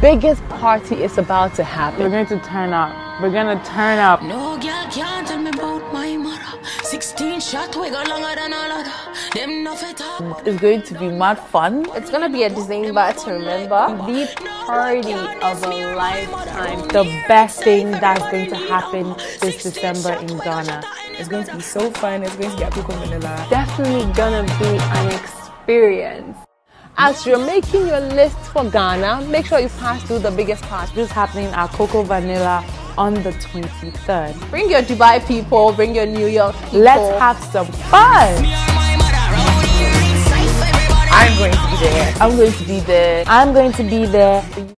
biggest party is about to happen. We're going to turn up. We're gonna turn up. No girl can't tell me about my mother. 16 shot, we go longer than a ladder. Them no. It's going to be mad fun. It's gonna be a December to remember. The party of a lifetime. The best thing that's going to happen this December in Ghana. It's going to be so fun. It's going to get at Coco Vanilla. Definitely gonna be an experience. As you're making your list for Ghana, make sure you pass through the biggest part. This is happening at Coco Vanilla on the 23rd. Bring your Dubai people, bring your New York people. Let's have some fun. I'm going to be there. I'm going to be there. I'm going to be there.